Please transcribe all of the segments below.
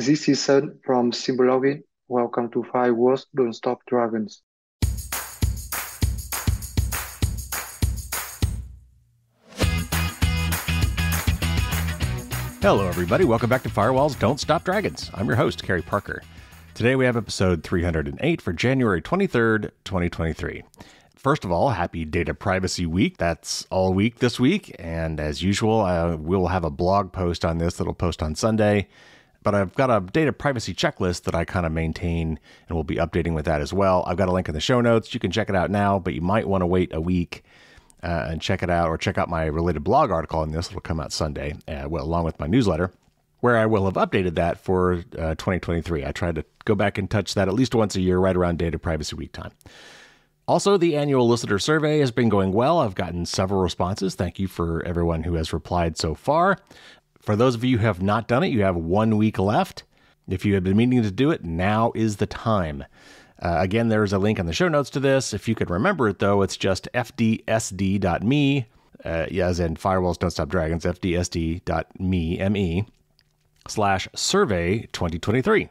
This is Son from SimpleLogin. Welcome to Firewalls Don't Stop Dragons. Hello, everybody. Welcome back to Firewalls Don't Stop Dragons. I'm your host, Carey Parker. Today we have episode 308 for January 23rd, 2023. First of all, happy Data Privacy Week. That's all week this week. And as usual, uh, I will have a blog post on this that'll post on Sunday. But I've got a data privacy checklist that I kind of maintain and we'll be updating with that as well. I've got a link in the show notes. You can check it out now, but you might want to wait a week uh, and check it out, or check out my related blog article on this. It'll come out Sunday, uh, well, along with my newsletter, where I will have updated that for uh, 2023. I try to go back and touch that at least once a year, right around Data Privacy Week time. Also, the annual listener survey has been going well. I've gotten several responses. Thank you for everyone who has replied so far. For those of you who have not done it, you have one week left. If you have been meaning to do it, now is the time. Uh, again, there's a link in the show notes to this. If you could remember it, though, it's just fdsd.me, uh, as in Firewalls Don't Stop Dragons, fdsd.me, M-E, slash survey 2023.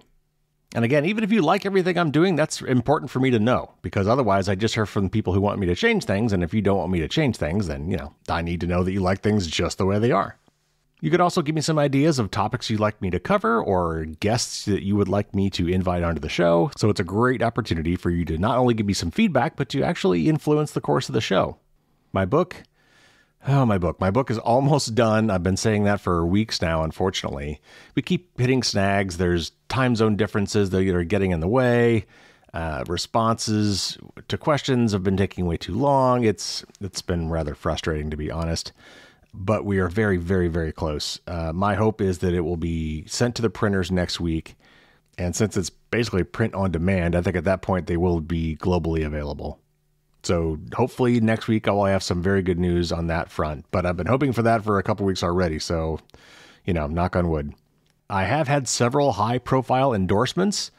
And again, even if you like everything I'm doing, that's important for me to know because otherwise I just hear from people who want me to change things. And if you don't want me to change things, then, you know, I need to know that you like things just the way they are. You could also give me some ideas of topics you'd like me to cover or guests that you would like me to invite onto the show. So it's a great opportunity for you to not only give me some feedback, but to actually influence the course of the show. My book, oh, my book. My book is almost done. I've been saying that for weeks now, unfortunately. We keep hitting snags. There's time zone differences that are getting in the way. Uh, responses to questions have been taking way too long. It's it's been rather frustrating to be honest but we are very, very, very close. Uh, my hope is that it will be sent to the printers next week. And since it's basically print on demand, I think at that point they will be globally available. So hopefully next week I will have some very good news on that front. But I've been hoping for that for a couple weeks already. So, you know, knock on wood. I have had several high profile endorsements,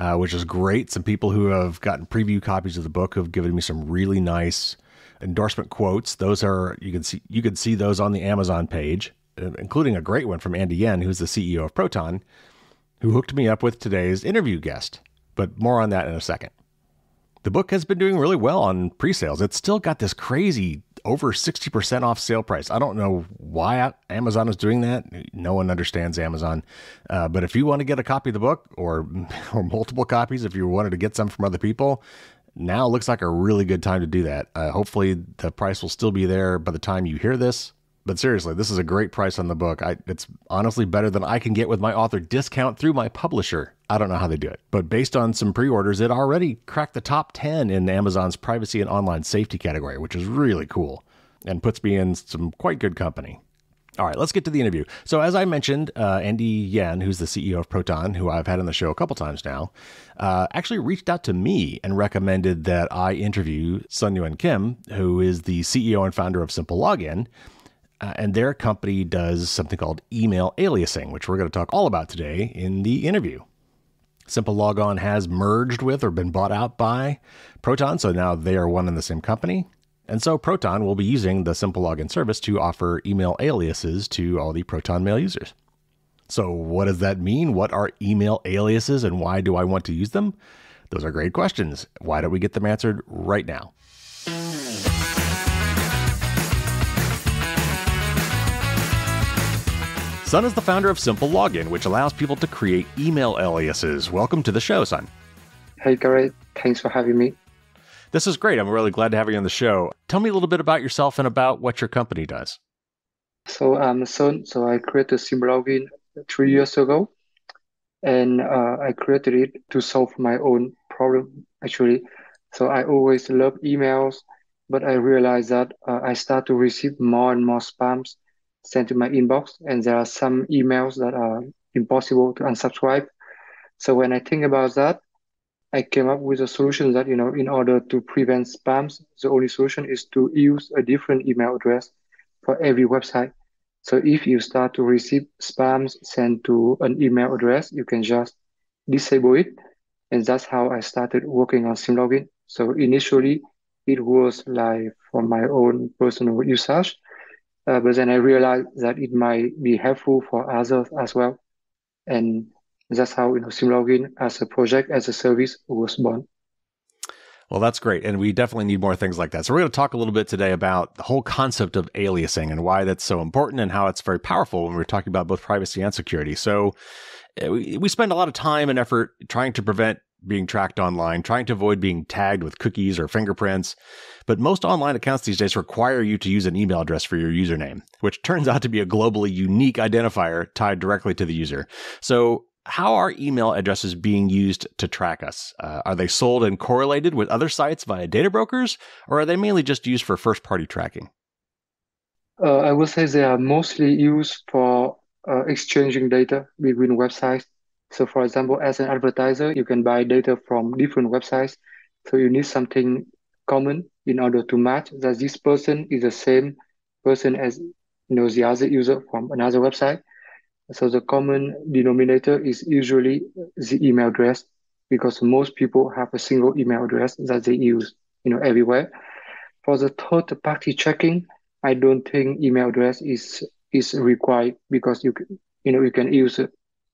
uh, which is great. Some people who have gotten preview copies of the book have given me some really nice endorsement quotes. Those are you can see you can see those on the Amazon page, uh, including a great one from Andy Yen, who's the CEO of Proton, who hooked me up with today's interview guest. But more on that in a second. The book has been doing really well on pre-sales. It's still got this crazy over 60% off sale price. I don't know why Amazon is doing that. No one understands Amazon. Uh, but if you want to get a copy of the book or or multiple copies, if you wanted to get some from other people, now looks like a really good time to do that. Uh, hopefully, the price will still be there by the time you hear this. But seriously, this is a great price on the book. I, it's honestly better than I can get with my author discount through my publisher. I don't know how they do it, but based on some pre orders, it already cracked the top 10 in Amazon's privacy and online safety category, which is really cool and puts me in some quite good company. All right, let's get to the interview. So, as I mentioned, uh, Andy Yen, who's the CEO of Proton, who I've had on the show a couple times now, uh, actually reached out to me and recommended that I interview Son Nguyen Kim, who is the CEO and founder of Simple Login. Uh, and their company does something called email aliasing, which we're going to talk all about today in the interview. SimpleLogin has merged with or been bought out by Proton, so now they are one and the same company. And so Proton will be using the simple login service to offer email aliases to all the Proton Mail users. So, what does that mean? What are email aliases and why do I want to use them? Those are great questions. Why don't we get them answered right now? Son is the founder of Simple Login, which allows people to create email aliases. Welcome to the show, Son. Hey, Gary. Thanks for having me. This is great. I'm really glad to have you on the show. Tell me a little bit about yourself and about what your company does. So I'm Son. So I created SimpleLogin three years ago, and uh, I created it to solve my own problem actually. So I always love emails, but I realized that uh, I start to receive more and more spams sent to my inbox, and there are some emails that are impossible to unsubscribe. So when I think about that, I came up with a solution that, you know, in order to prevent spams, the only solution is to use a different email address for every website. So if you start to receive spams sent to an email address, you can just disable it. And that's how I started working on SimpleLogin. So initially, it was like for my own personal usage, uh, but then I realized that it might be helpful for others as well. And That's how you know SimpleLogin as a project as a service was born. Well, that's great. And we definitely need more things like that. So, we're going to talk a little bit today about the whole concept of aliasing and why that's so important and how it's very powerful when we're talking about both privacy and security. So, eh, we spend a lot of time and effort trying to prevent being tracked online, trying to avoid being tagged with cookies or fingerprints. But most online accounts these days require you to use an email address for your username, which turns out to be a globally unique identifier tied directly to the user. So, how are email addresses being used to track us? Uh, are they sold and correlated with other sites via data brokers, or are they mainly just used for first party tracking? Uh, I would say they are mostly used for uh, exchanging data between websites so for example, as an advertiser, you can buy data from different websites. So you need something common in order to match that this person is the same person as you know the other user from another website. So the common denominator is usually the email address because most people have a single email address that they use, you know, everywhere. For the third party checking, I don't think email address is is required because you you know you can use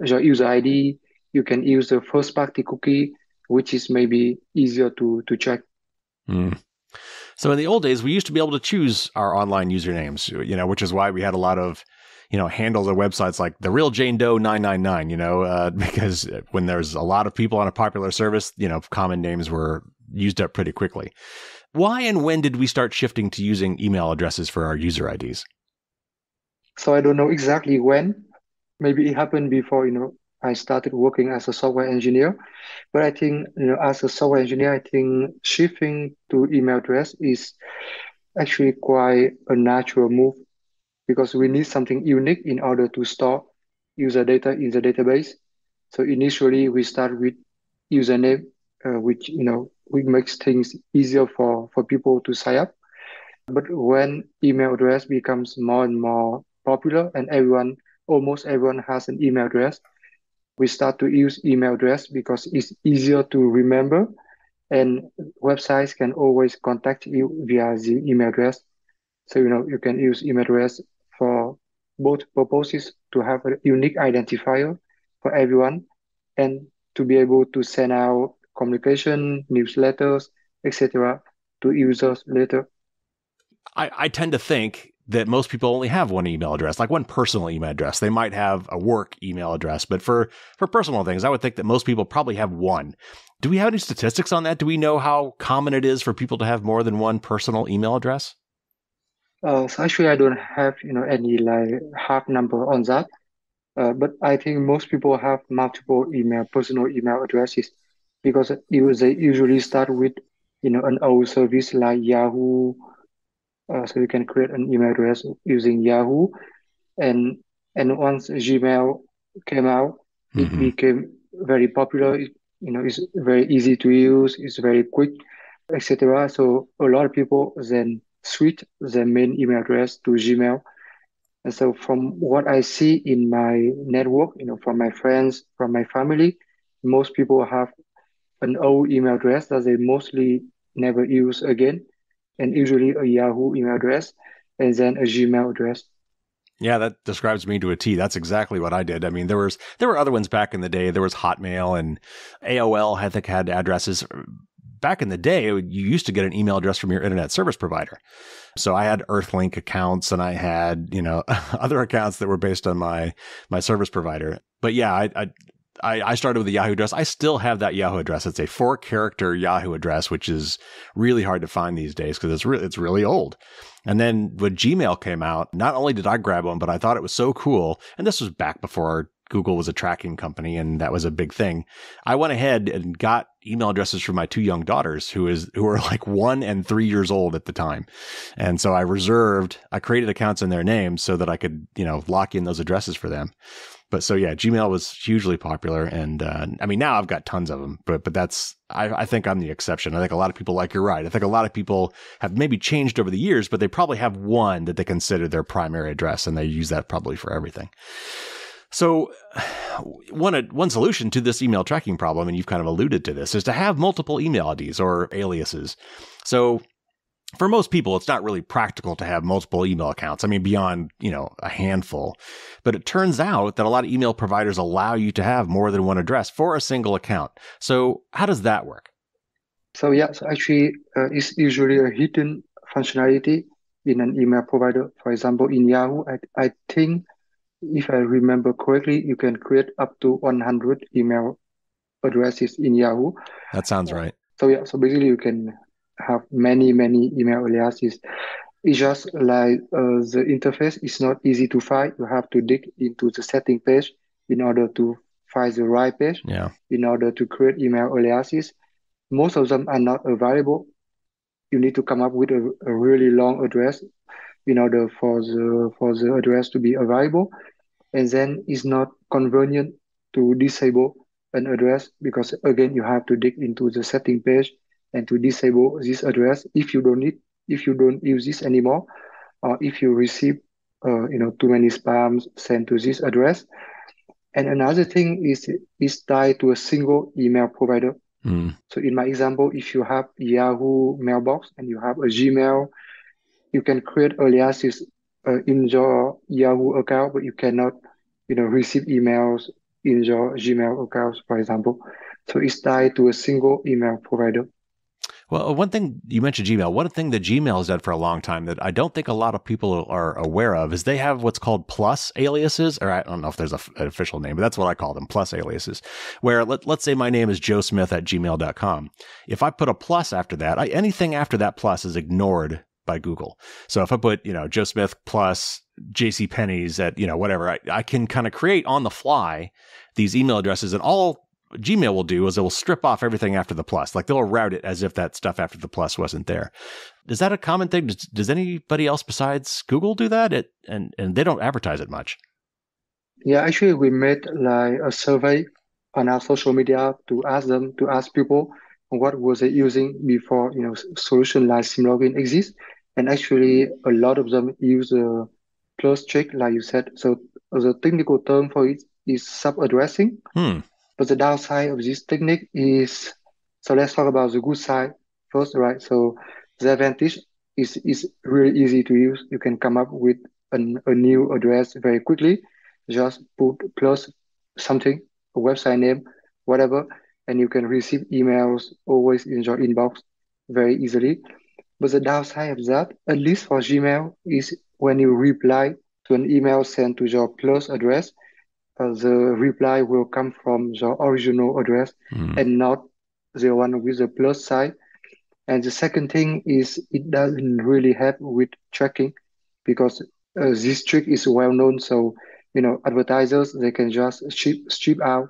your user ID. You can use the first party cookie, which is maybe easier to, to check. Mm. So in the old days, we used to be able to choose our online usernames, you know, which is why we had a lot of, you know, handles or websites like the real Jane Doe 999, you know, uh, because when there's a lot of people on a popular service, you know, common names were used up pretty quickly. Why and when did we start shifting to using email addresses for our user IDs? So I don't know exactly when, maybe it happened before, you know, I started working as a software engineer. But I think, you know, as a software engineer, I think shifting to email address is actually quite a natural move because we need something unique in order to store user data in the database. So initially we start with username, uh, which, you know, which makes things easier for, for people to sign up. But when email address becomes more and more popular and everyone almost everyone has an email address. We start to use email address because it's easier to remember and websites can always contact you via the email address. So, you know, you can use email address for both purposes to have a unique identifier for everyone and to be able to send out communication, newsletters, etc. to users later. I, I tend to think that most people only have one email address, like one personal email address. They might have a work email address, but for for personal things, I would think that most people probably have one. Do we have any statistics on that? Do we know how common it is for people to have more than one personal email address? Uh, so actually, I don't have you know any like hard number on that, uh, but I think most people have multiple email personal email addresses because it, they usually start with you know an old service like Yahoo uh, so you can create an email address using Yahoo, and and once Gmail came out, it mm-hmm. became very popular. It, you know, it's very easy to use. It's very quick, etc. So a lot of people then switch the main email address to Gmail. And so from what I see in my network, you know, from my friends, from my family, most people have an old email address that they mostly never use again and usually a Yahoo email address and then a Gmail address. Yeah, that describes me to a T. That's exactly what I did. I mean, there was there were other ones back in the day. There was Hotmail and AOL. I think had addresses. Back in the day, you used to get an email address from your internet service provider. So I had Earthlink accounts and I had you know other accounts that were based on my my service provider. But yeah, I, I I, started with a Yahoo address. I still have that Yahoo address. It's a four character Yahoo address, which is really hard to find these days because it's really, it's really old. And then when Gmail came out, not only did I grab one, but I thought it was so cool. And this was back before Google was a tracking company and that was a big thing. I went ahead and got email addresses for my two young daughters who is who were like 1 and 3 years old at the time. And so I reserved I created accounts in their names so that I could, you know, lock in those addresses for them. But so yeah, Gmail was hugely popular, and uh, I mean now I've got tons of them. But but that's I, I think I'm the exception. I think a lot of people like you're right. I think a lot of people have maybe changed over the years, but they probably have one that they consider their primary address, and they use that probably for everything. So, one one solution to this email tracking problem, and you've kind of alluded to this, is to have multiple email IDs or aliases. So, for most people, it's not really practical to have multiple email accounts. I mean, beyond, you know, a handful. But it turns out that a lot of email providers allow you to have more than one address for a single account. So how does that work? So yeah, so actually, uh, it's usually a hidden functionality in an email provider. For example, in Yahoo, I, I think if I remember correctly, you can create up to 100 email addresses in Yahoo. That sounds right. So yeah, so basically you can have many, many email aliases. It's just like uh, the interface is not easy to find. You have to dig into the setting page in order to find the right page. Yeah. In order to create email aliases, most of them are not available. You need to come up with a, a really long address in order for the for the address to be available, and then it's not convenient to disable an address because again you have to dig into the setting page and to disable this address. If you don't need if you don't use this anymore or if you receive uh, you know too many spams sent to this address. And another thing is is tied to a single email provider. Mm. so in my example if you have yahoo mailbox and you have a gmail you can create aliases uh, in your yahoo account but you cannot you know receive emails in your gmail account for example so it's tied to a single email provider well, one thing you mentioned Gmail. One thing that Gmail has done for a long time that I don't think a lot of people are aware of is they have what's called plus aliases, or I don't know if there's a, an official name, but that's what I call them, plus aliases. Where let, let's say my name is Joe Smith at gmail.com. If I put a plus after that, I, anything after that plus is ignored by Google. So if I put, you know, Joe Smith plus JC Penney's at, you know, whatever, I, I can kind of create on the fly these email addresses and all Gmail will do is it will strip off everything after the plus. Like they'll route it as if that stuff after the plus wasn't there. Is that a common thing? Does, does anybody else besides Google do that? It, and and they don't advertise it much. Yeah, actually, we made like a survey on our social media to ask them to ask people what was they using before you know solution like SimpleLogin exists, and actually a lot of them use a plus check like you said. So the technical term for it is sub addressing. Hmm. But the downside of this technique is, so let's talk about the good side first, right? So the advantage is is really easy to use. You can come up with an, a new address very quickly. Just put plus something, a website name, whatever, and you can receive emails always in your inbox very easily. But the downside of that, at least for Gmail, is when you reply to an email sent to your plus address, uh, the reply will come from the original address mm. and not the one with the plus sign. And the second thing is it doesn't really help with tracking because uh, this trick is well known. So, you know, advertisers, they can just strip, strip out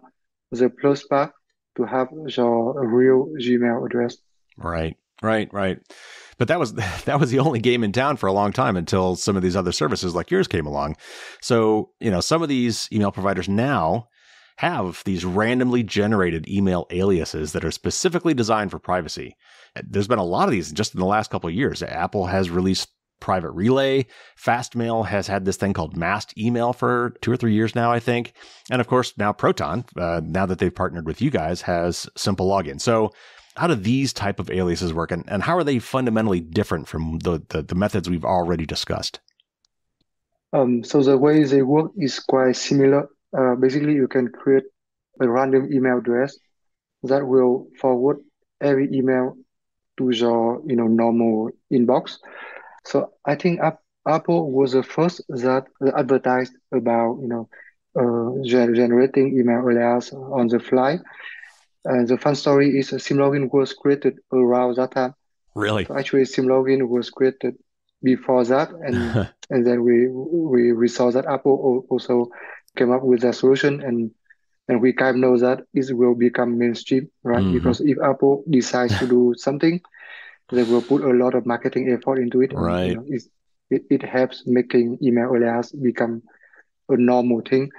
the plus part to have your real Gmail address. Right, right, right. But that was that was the only game in town for a long time until some of these other services like yours came along. So, you know, some of these email providers now have these randomly generated email aliases that are specifically designed for privacy. There's been a lot of these just in the last couple of years. Apple has released private relay. Fastmail has had this thing called masked email for two or three years now, I think. And of course, now Proton, uh, now that they've partnered with you guys, has simple login. So how do these type of aliases work and, and how are they fundamentally different from the, the, the methods we've already discussed? Um, so the way they work is quite similar. Uh, basically, you can create a random email address that will forward every email to your you know normal inbox. So I think Apple was the first that advertised about you know uh, generating email alias on the fly. And the fun story is uh, SimpleLogin was created around that time. Really? So actually, SimpleLogin was created before that, and and then we we we saw that Apple also came up with a solution, and and we kind of know that it will become mainstream, right? Mm-hmm. Because if Apple decides to do something, they will put a lot of marketing effort into it. Right. And, you know, it, it helps making email alias become a normal thing.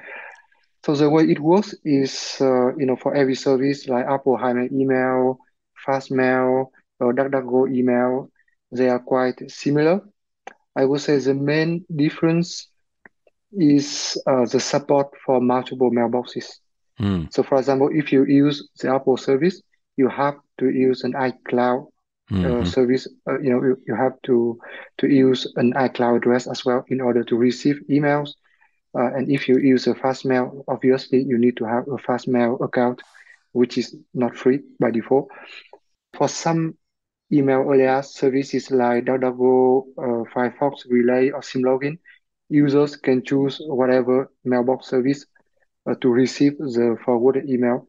So the way it works is, uh, you know, for every service like Apple High Email, Fastmail, or DuckDuckGo email, they are quite similar. I would say the main difference is uh, the support for multiple mailboxes. Mm. So, for example, if you use the Apple service, you have to use an iCloud mm-hmm. uh, service, uh, you know, you, you have to to use an iCloud address as well in order to receive emails. Uh, and if you use a Fastmail, obviously you need to have a Fastmail account, which is not free by default. For some email alias services like DuckDuckGo, uh, Firefox, Relay, or SimpleLogin, users can choose whatever mailbox service uh, to receive the forwarded email.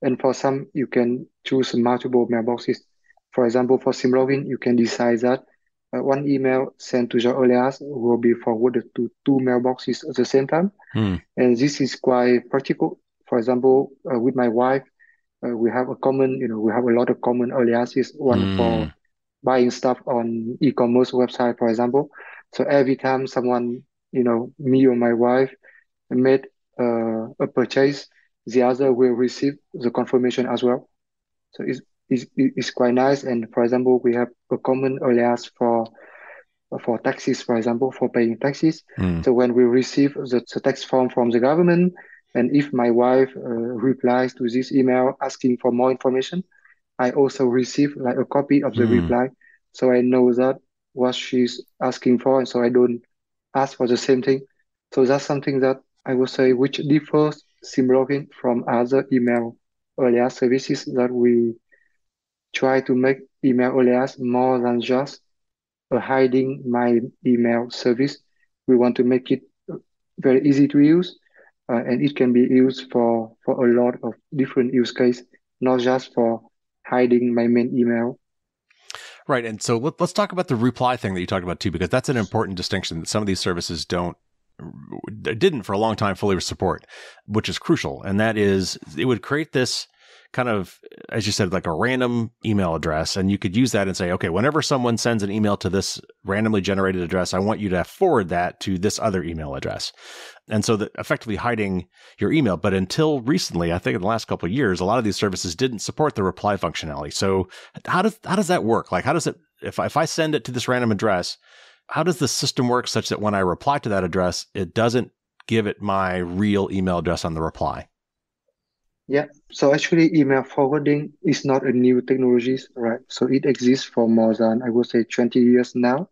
And for some, you can choose multiple mailboxes. For example, for SimpleLogin, you can decide that uh, one email sent to your alias will be forwarded to two mailboxes at the same time. Hmm. And this is quite practical. For example, uh, with my wife, uh, we have a common, you know, we have a lot of common aliases. One mm. for buying stuff on e-commerce website, for example. So every time someone, you know, me or my wife made uh, a purchase, the other will receive the confirmation as well. So it's, it's, it's quite nice. And for example, we have a common alias for for taxes, for example, for paying taxes. Mm. So when we receive the, the tax form from the government, and if my wife uh, replies to this email asking for more information, I also receive like a copy of the mm. reply. So I know that what she's asking for, and so I don't ask for the same thing. So that's something that I would say which differs SimpleLogin from other email alias services that we try to make email alias more than just a hiding my email service. We want to make it very easy to use uh, and it can be used for for a lot of different use case, not just for hiding my main email. Right, and so let, us talk about the reply thing that you talked about too, because that's an important distinction that some of these services don't didn't for a long time fully support, which is crucial, and that is it would create this kind of, as you said, like a random email address. And you could use that and say, okay, whenever someone sends an email to this randomly generated address, I want you to forward that to this other email address. And so that effectively hiding your email. But until recently, I think in the last couple of years, a lot of these services didn't support the reply functionality. So how does, how does that work? Like, how does it, if, if I send it to this random address, how does the system work such that when I reply to that address, it doesn't give it my real email address on the reply? Yeah, so actually email forwarding is not a new technology, right? So it exists for more than, I would say, 20 years now.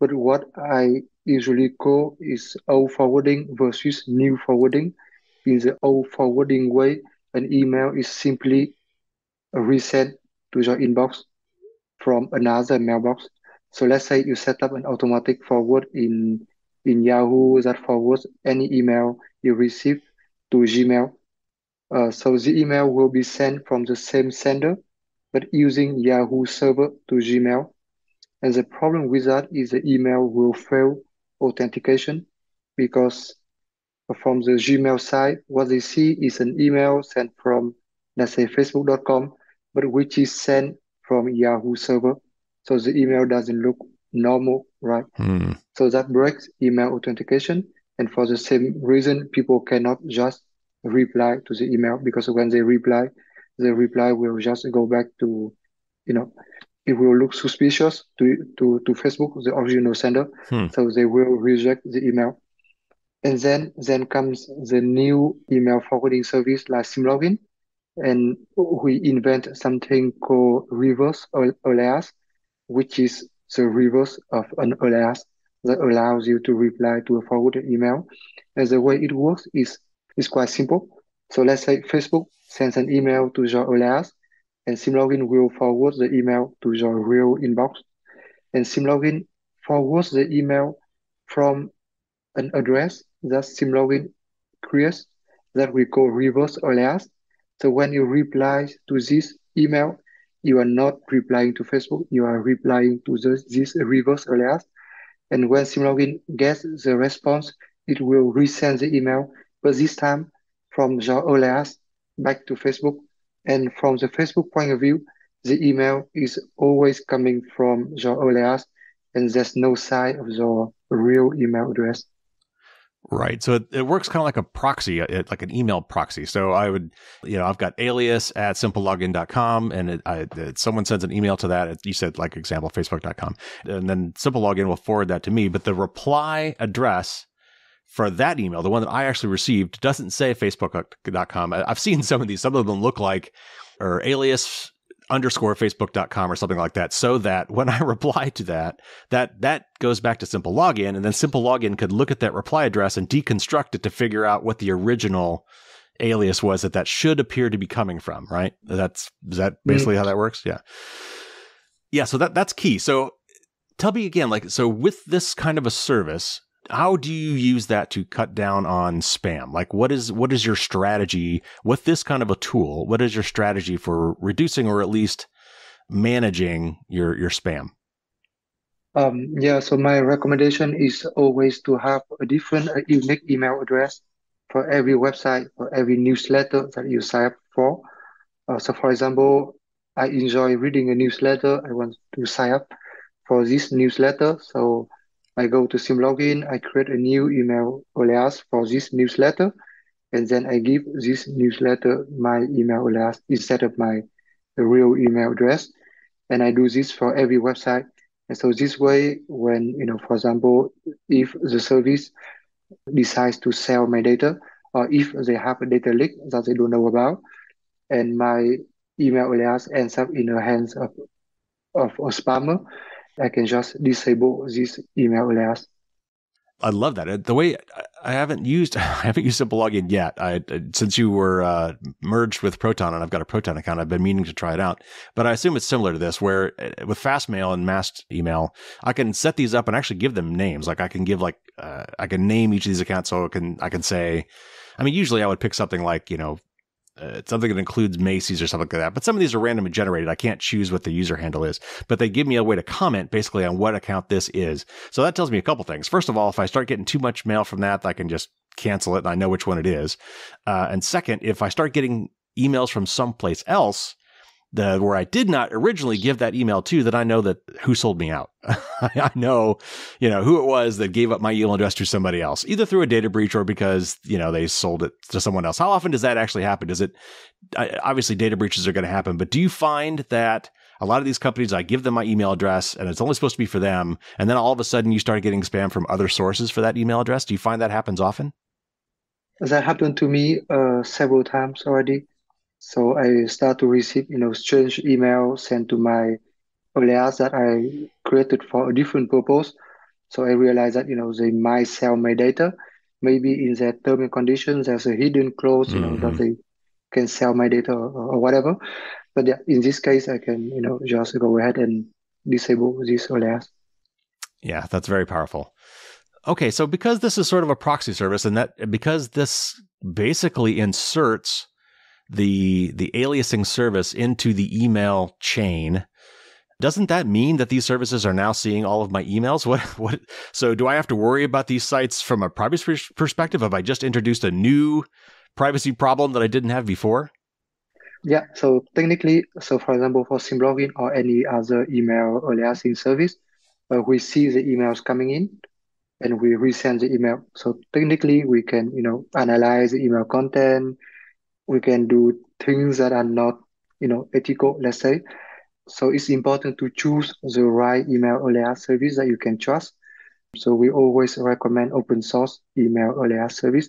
But what I usually call is old forwarding versus new forwarding. In the old forwarding way, an email is simply a resend to your inbox from another mailbox. So let's say you set up an automatic forward in in Yahoo that forwards any email you receive to Gmail uh, so the email will be sent from the same sender, but using Yahoo server to Gmail. And the problem with that is the email will fail authentication because from the Gmail side, what they see is an email sent from, let's say, facebook.com, but which is sent from Yahoo server. So the email doesn't look normal, right? Hmm. So that breaks email authentication. And for the same reason, people cannot just reply to the email because when they reply, the reply will just go back to, you know, it will look suspicious to to, to Facebook, the original sender. Hmm. So they will reject the email. And then then comes the new email forwarding service like SimpleLogin. And we invent something called reverse alias, which is the reverse of an alias that allows you to reply to a forwarded email. And the way it works is it's quite simple. So let's say Facebook sends an email to your alias and SimpleLogin will forward the email to your real inbox. And SimpleLogin forwards the email from an address that SimpleLogin creates that we call reverse alias. So when you reply to this email, you are not replying to Facebook, you are replying to this, this reverse alias. And when SimpleLogin gets the response, it will resend the email but this time from your alias back to Facebook. And from the Facebook point of view, the email is always coming from your alias and there's no sign of your real email address. Right. So it, it works kind of like a proxy, uh, like an email proxy. So I would, you know, I've got alias at simplelogin.com and it, I, it, someone sends an email to that. It, you said like example, facebook.com. And then simple login will forward that to me. But the reply address for that email, the one that I actually received, doesn't say facebook.com. I've seen some of these. Some of them look like or alias underscore facebook.com or something like that so that when I reply to that, that that goes back to simple login and then simple login could look at that reply address and deconstruct it to figure out what the original alias was that that should appear to be coming from, right? That's is that basically how that works? Yeah. Yeah, so that that's key. So tell me again like so with this kind of a service, how do you use that to cut down on spam? Like what is what is your strategy with this kind of a tool? What is your strategy for reducing or at least managing your your spam? Um, yeah, so my recommendation is always to have a different uh, unique email address for every website, for every newsletter that you sign up for. Uh, so, for example, I enjoy reading a newsletter. I want to sign up for this newsletter. So I go to SimpleLogin, I create a new email alias for this newsletter, and then I give this newsletter my email alias instead of my real email address. And I do this for every website. And so this way, when, you know, for example, if the service decides to sell my data, or if they have a data leak that they don't know about, and my email alias ends up in the hands of, of a spammer, I can just disable this email alias. I love that. The way I haven't used, I haven't used Simple Login yet. I since you were uh, merged with Proton, and I've got a Proton account. I've been meaning to try it out, but I assume it's similar to this, where uh, with Fastmail and Masked Email, I can set these up and actually give them names. Like I can give like uh, I can name each of these accounts, so I can I can say. I mean, usually I would pick something like you know uh, something that includes Macy's or something like that. But some of these are randomly generated. I can't choose what the user handle is, but they give me a way to comment basically on what account this is. So that tells me a couple things. First of all, if I start getting too much mail from that, I can just cancel it and I know which one it is. Uh, and second, if I start getting emails from someplace else, the where I did not originally give that email to that I know that who sold me out. I know, you know, who it was that gave up my email address to somebody else, either through a data breach or because, you know, they sold it to someone else. How often does that actually happen? Does it obviously data breaches are going to happen, but do you find that a lot of these companies, I give them my email address and it's only supposed to be for them. And then all of a sudden you start getting spam from other sources for that email address. Do you find that happens often? That happened to me uh, several times already. So I start to receive, you know, strange emails sent to my alias that I created for a different purpose. So I realized that, you know, they might sell my data. Maybe in their term and conditions, there's a hidden clause, you know, mm-hmm. that they can sell my data or, or whatever. But yeah, in this case, I can, you know, just go ahead and disable this alias. Yeah, that's very powerful. Okay, so because this is sort of a proxy service and that because this basically inserts the the aliasing service into the email chain. Doesn't that mean that these services are now seeing all of my emails? What what so do i have to worry about these sites from a privacy perspective? Have i just introduced a new privacy problem that i didn't have before? Yeah so technically so for example for SimpleLogin or any other email aliasing service uh, we see the emails coming in and we resend the email. So technically we can you know analyze the email content we can do things that are not, you know, ethical, let's say. So it's important to choose the right email alias service that you can trust. So we always recommend open source email alias service.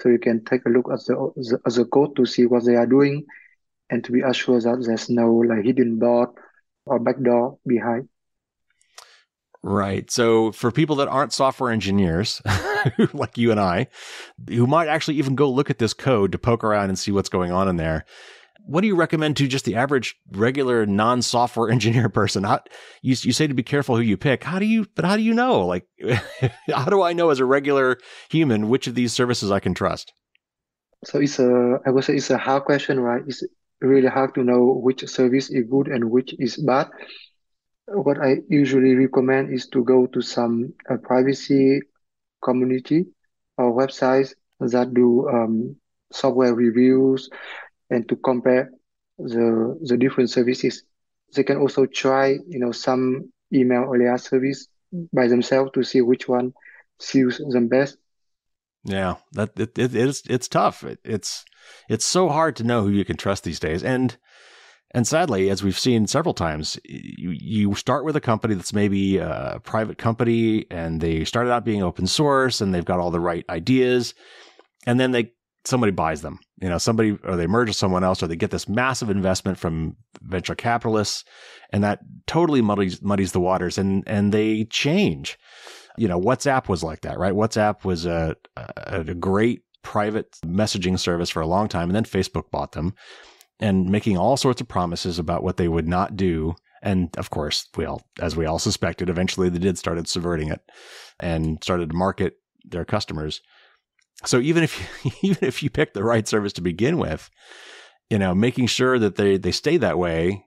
So you can take a look at the, the, the code to see what they are doing and to be assured that there's no like hidden bot or backdoor behind. Right. So for people that aren't software engineers, like you and I, who might actually even go look at this code to poke around and see what's going on in there, what do you recommend to just the average regular non-software engineer person? How, you, you say to be careful who you pick. How do you, but how do you know? Like, how do I know as a regular human which of these services I can trust? So it's a, I would say it's a hard question, right? It's really hard to know which service is good and which is bad what I usually recommend is to go to some uh, privacy community or websites that do um, software reviews and to compare the the different services. They can also try, you know, some email or alias service by themselves to see which one suits them best. Yeah, that it, it is it's tough. It, it's it's so hard to know who you can trust these days, and and sadly, as we've seen several times, you, you start with a company that's maybe a private company and they started out being open source and they've got all the right ideas. And then they somebody buys them. You know, somebody or they merge with someone else or they get this massive investment from venture capitalists and that totally muddies muddies the waters and and they change. You know, WhatsApp was like that, right? WhatsApp was a a, a great private messaging service for a long time and then Facebook bought them and making all sorts of promises about what they would not do and of course, we all, as we all suspected, eventually they did started subverting it and started to market their customers. So even if you, even if you pick the right service to begin with, you know, making sure that they they stay that way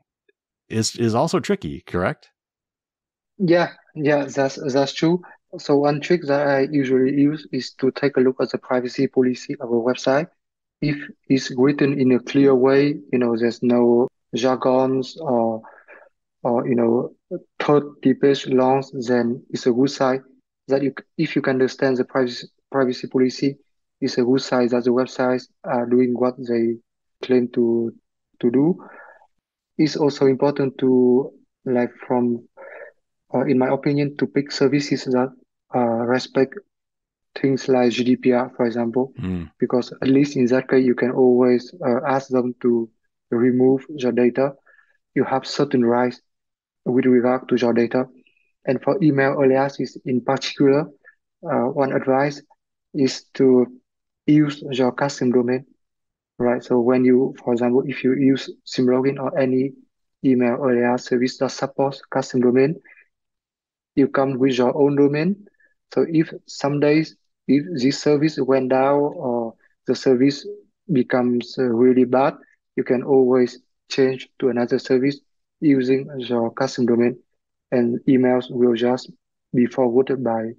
is is also tricky. Correct? Yeah, yeah, that's that's true. So one trick that I usually use is to take a look at the privacy policy of a website. If it's written in a clear way, you know, there's no jargons or or you know 30 page long, then it's a good sign that you if you can understand the privacy privacy policy, it's a good sign that the websites are doing what they claim to to do. It's also important to like from uh, in my opinion to pick services that uh, respect things like GDPR, for example, mm. because at least in that case you can always uh, ask them to remove your data. You have certain rights with regard to your data. And for email aliases in particular, uh, one advice is to use your custom domain, right? So when you, for example, if you use SimpleLogin or any email alias service that supports custom domain, you come with your own domain. So if some days, if this service went down or the service becomes uh, really bad, you can always change to another service using your custom domain and emails will just be forwarded by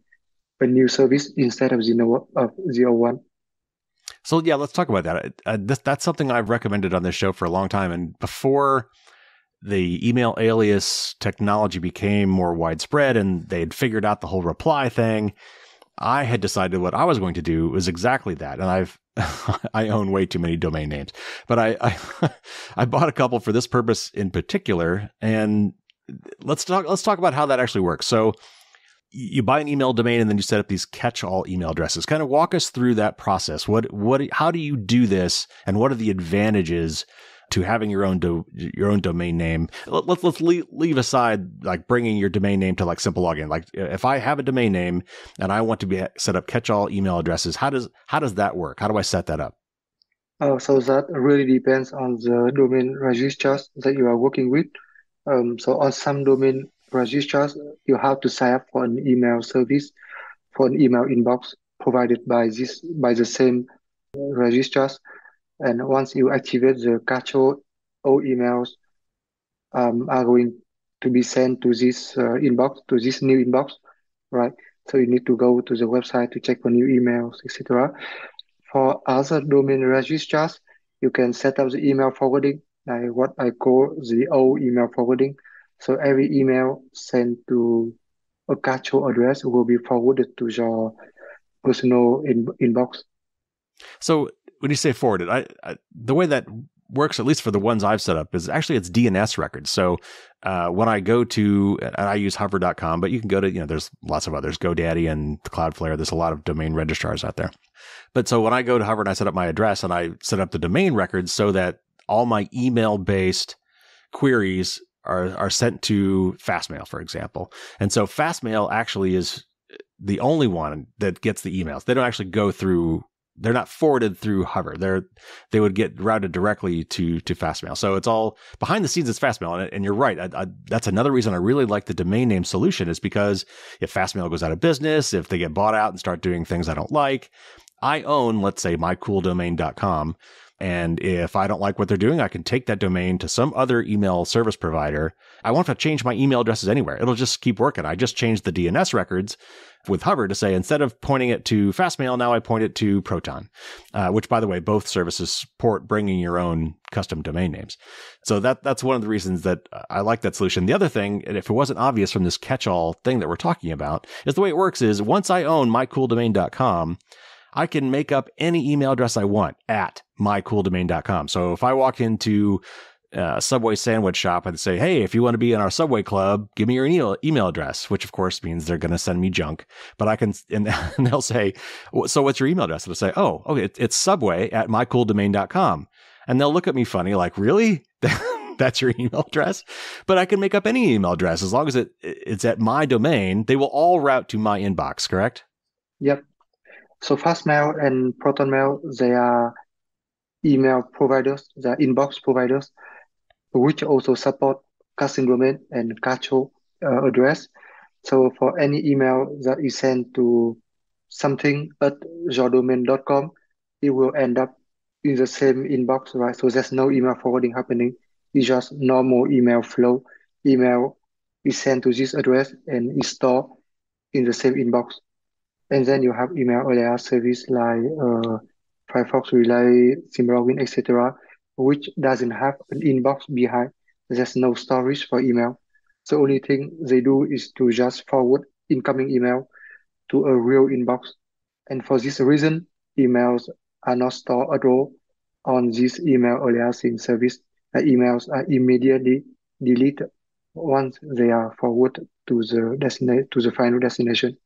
a new service instead of zero, of zero one. So yeah, let's talk about that. Uh, this, that's something I've recommended on this show for a long time. And before the email alias technology became more widespread and they had figured out the whole reply thing, I had decided what I was going to do was exactly that. And I've I own way too many domain names, but I, I I bought a couple for this purpose in particular. And let's talk let's talk about how that actually works. So you buy an email domain and then you set up these catch-all email addresses. Kind of walk us through that process. What what how do you do this, and what are the advantages to having your own do, your own domain name. Let, us let's leave, leave aside like bringing your domain name to like simple login. Like if I have a domain name and I want to be set up catch all email addresses, how does how does that work? How do I set that up? Oh, so that really depends on the domain registers that you are working with. Um, so on some domain registers, you have to sign up for an email service for an email inbox provided by this by the same registers. And once you activate the catch-all, all emails um, are going to be sent to this uh, inbox, to this new inbox, right? So you need to go to the website to check for new emails, etc. For other domain registers, you can set up the email forwarding, like what I call the O email forwarding. So every email sent to a catch-all address will be forwarded to your personal in- inbox. So when you say forwarded, I, I, the way that works, at least for the ones I've set up, is actually it's DNS records. So uh, when I go to, and I use hover.com, but you can go to, you know, there's lots of others, GoDaddy and Cloudflare. There's a lot of domain registrars out there. But so when I go to Hover and I set up my address and I set up the domain records so that all my email based queries are, are sent to Fastmail, for example. And so Fastmail actually is the only one that gets the emails. They don't actually go through they're not forwarded through Hover. They're they would get routed directly to to Fastmail. So it's all behind the scenes. It's Fastmail, and, and you're right. I, I, that's another reason I really like the domain name solution is because if Fastmail goes out of business, if they get bought out and start doing things I don't like, I own let's say mycooldomain.com. And if I don't like what they're doing, I can take that domain to some other email service provider. I won't have to change my email addresses anywhere. It'll just keep working. I just changed the DNS records with Hover to say instead of pointing it to Fastmail, now I point it to Proton, uh, which, by the way, both services support bringing your own custom domain names. So that that's one of the reasons that I like that solution. The other thing, and if it wasn't obvious from this catch-all thing that we're talking about, is the way it works is once I own mycooldomain.com, I can make up any email address I want at mycooldomain.com. So if I walk into uh, Subway sandwich shop and say, "Hey, if you want to be in our Subway club, give me your email email address," which of course means they're going to send me junk. But I can, and, and, they'll say, "So what's your email address?" And I'll say, "Oh, okay, it's Subway at mycooldomain.com," and they'll look at me funny, like, "Really?" That's your email address, but I can make up any email address as long as it it's at my domain. They will all route to my inbox, correct? Yep. So Fastmail and ProtonMail, they are email providers, they are inbox providers which also support domain and catch-all uh, address. So for any email that is sent to something at yourdomain.com, it will end up in the same inbox, right? So there's no email forwarding happening. It's just normal email flow. Email is sent to this address and is stored in the same inbox. And then you have email alias service like uh, Firefox Relay, SimpleLogin, etc which doesn't have an inbox behind. There's no storage for email. The only thing they do is to just forward incoming email to a real inbox. And for this reason, emails are not stored at all on this email aliasing service. The emails are immediately deleted once they are forwarded to the destination to the final destination.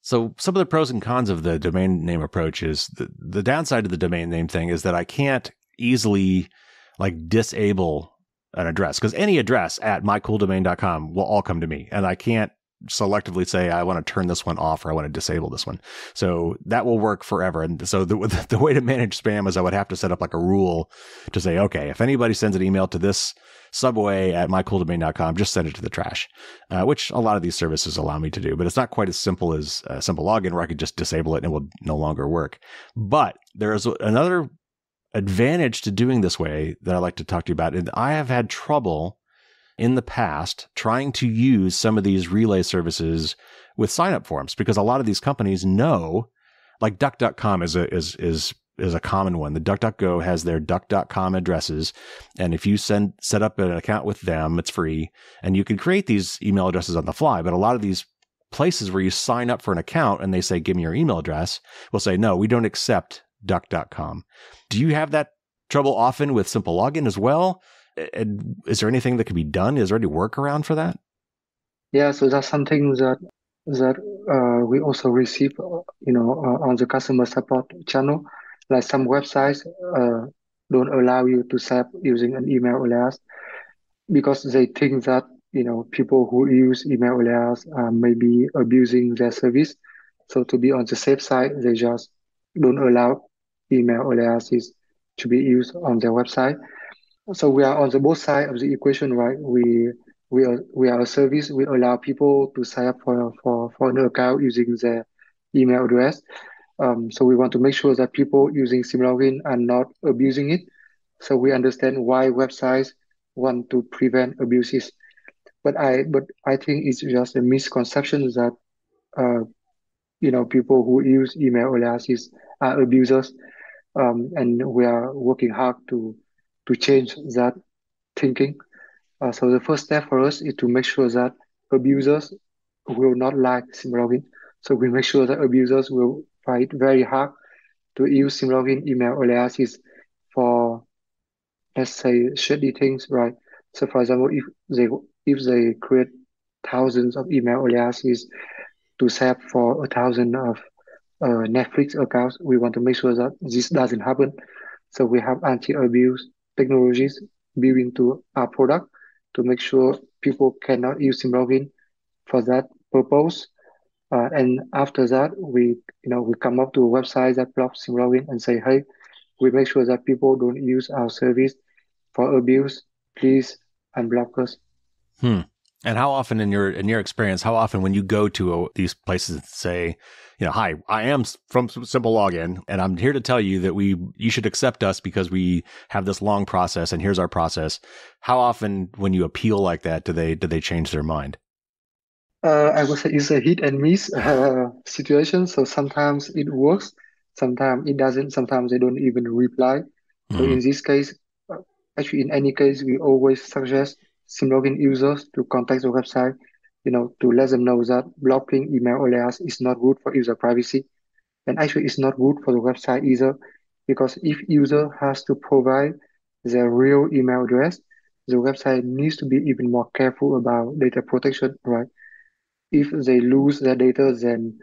So some of the pros and cons of the domain name approach is the, the downside of the domain name thing is that I can't easily like disable an address because any address at mycooldomain.com will all come to me and I can't selectively say I want to turn this one off or I want to disable this one. So that will work forever. And so the, the way to manage spam is I would have to set up like a rule to say, okay, if anybody sends an email to this subway at mycooldomain.com, just send it to the trash, uh, which a lot of these services allow me to do, but it's not quite as simple as a SimpleLogin where I could just disable it and it will no longer work. But there is another advantage to doing this way that I like to talk to you about. And I have had trouble in the past trying to use some of these relay services with sign up forms because a lot of these companies know like duck.com is a is is is a common one. The DuckDuckGo has their duck.com addresses. And if you send set up an account with them, it's free. And you can create these email addresses on the fly. But a lot of these places where you sign up for an account and they say, give me your email address, will say, no, we don't accept duck.com. Do you have that trouble often with SimpleLogin as well? And is there anything that can be done? Is there any workaround for that? Yeah, so that's something that that uh, we also receive, you know, uh, on the customer support channel. Like some websites uh, don't allow you to set using an email alias because they think that you know people who use email alias uh, may be abusing their service. So to be on the safe side, they just don't allow email aliases to be used on their website. So we are on the both side of the equation, right? We we are we are a service. We allow people to sign up for for, for an account using their email address. Um, so we want to make sure that people using SimpleLogin are not abusing it. So we understand why websites want to prevent abuses. But I but I think it's just a misconception that uh, you know people who use email aliases are abusers um, and we are working hard to to change that thinking. Uh, so the first step for us is to make sure that abusers will not like SimpleLogin. So we make sure that abusers will fight very hard to use SimpleLogin email aliases for let's say shady things, right? So for example, if they if they create thousands of email aliases to set for a thousand of uh, Netflix accounts, we want to make sure that this doesn't happen. So we have anti-abuse technologies built into our product to make sure people cannot use SimpleLogin for that purpose. Uh, and after that, we you know we come up to a website that blocks SimpleLogin and say, hey, we make sure that people don't use our service for abuse. Please unblock us. Hmm. And how often in your in your experience, how often when you go to a, these places and say, you know, hi, I am from SimpleLogin, and I'm here to tell you that we you should accept us because we have this long process, and here's our process. How often, when you appeal like that, do they do they change their mind? Uh, I would say it's a hit and miss uh, situation. So sometimes it works, sometimes it doesn't. Sometimes they don't even reply. So mm-hmm. in this case, uh, actually, in any case, we always suggest SimpleLogin users to contact the website you know, to let them know that blocking email alias is not good for user privacy. And actually it's not good for the website either, because if user has to provide their real email address, the website needs to be even more careful about data protection, right? If they lose their data, then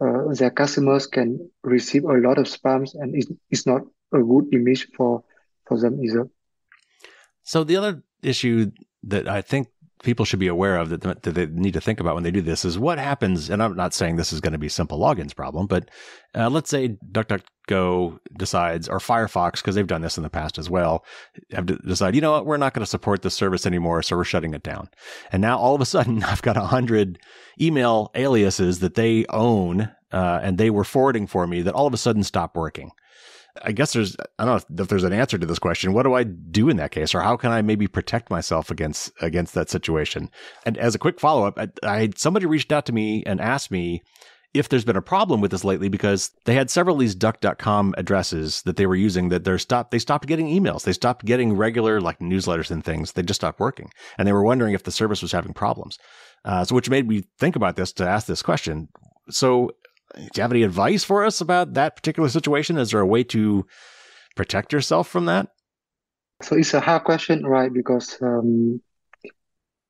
uh, their customers can receive a lot of spams, and it's, it's not a good image for for them either. So the other issue that I think people should be aware of that, that they need to think about when they do this is what happens. And I'm not saying this is going to be simple logins problem, but uh, let's say DuckDuckGo decides, or Firefox, because they've done this in the past as well, have decided, you know what, we're not going to support this service anymore, so we're shutting it down. And now all of a sudden, I've got a hundred email aliases that they own, uh, and they were forwarding for me that all of a sudden stop working. I guess there's I don't know if there's an answer to this question. What do I do in that case, or how can I maybe protect myself against against that situation? And as a quick follow up, I, I somebody reached out to me and asked me if there's been a problem with this lately because they had several of these duck.com addresses that they were using that they're stopped they stopped getting emails. They stopped getting regular like newsletters and things. They just stopped working. And they were wondering if the service was having problems. Uh, so which made me think about this to ask this question. So do you have any advice for us about that particular situation? Is there a way to protect yourself from that? So it's a hard question, right? Because um,